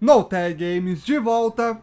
No Tag Games de volta.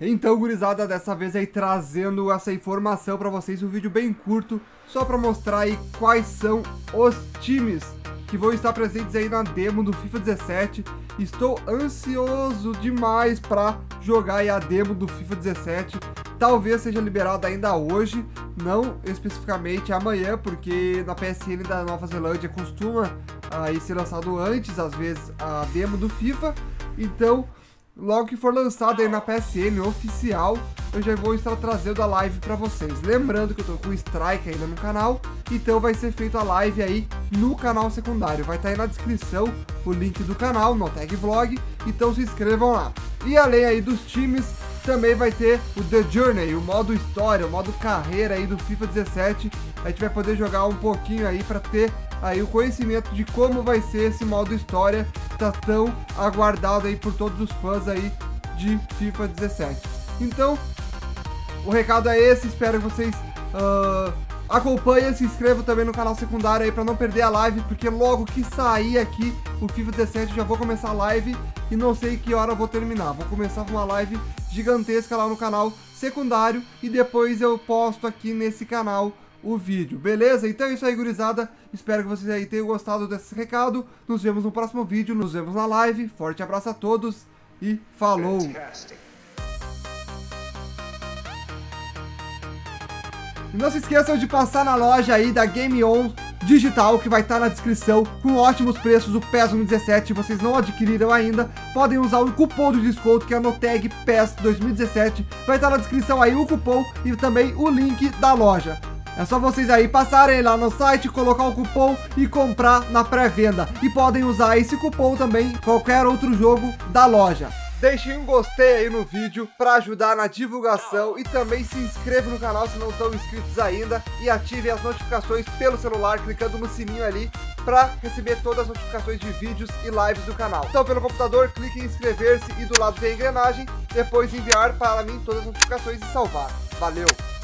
Então, gurizada, dessa vez aí trazendo essa informação para vocês, um vídeo bem curto, só para mostrar aí quais são os times que vão estar presentes aí na demo do FIFA 17. Estou ansioso demais para jogar aí a demo do FIFA 17. Talvez seja liberada ainda hoje, não especificamente amanhã, porque na PSN da Nova Zelândia costuma aí ser lançado antes, às vezes, a demo do FIFA. Então, logo que for lançado aí na PSN oficial, eu já vou estar trazendo a live para vocês. Lembrando que eu tô com o Strike ainda no canal, então vai ser feita a live aí no canal secundário. Vai estar tá aí na descrição o link do canal, no Tag Vlog, então se inscrevam lá. E além aí dos times, também vai ter o The Journey, o modo história, o modo carreira aí do FIFA 17. A gente vai poder jogar um pouquinho aí para ter aí o conhecimento de como vai ser esse modo história tá tão aguardado aí por todos os fãs aí de FIFA 17. Então, o recado é esse, espero que vocês uh, acompanhem, se inscrevam também no canal secundário aí para não perder a live, porque logo que sair aqui o FIFA 17 eu já vou começar a live e não sei que hora eu vou terminar. Vou começar uma live gigantesca lá no canal secundário e depois eu posto aqui nesse canal o vídeo, beleza? Então é isso aí, gurizada. Espero que vocês aí tenham gostado desse recado. Nos vemos no próximo vídeo, nos vemos na live. Forte abraço a todos e falou! E não se esqueçam de passar na loja aí da Game On digital que vai estar tá na descrição com ótimos preços o PES 2017 vocês não adquiriram ainda podem usar o cupom de desconto que é no tag PES 2017 vai estar tá na descrição aí o cupom e também o link da loja é só vocês aí passarem lá no site, colocar o cupom e comprar na pré-venda. E podem usar esse cupom também em qualquer outro jogo da loja. Deixem um gostei aí no vídeo para ajudar na divulgação e também se inscrevam no canal se não estão inscritos ainda e ativem as notificações pelo celular clicando no sininho ali para receber todas as notificações de vídeos e lives do canal. Então pelo computador clique em inscrever-se e do lado tem a engrenagem, depois enviar para mim todas as notificações e salvar. Valeu!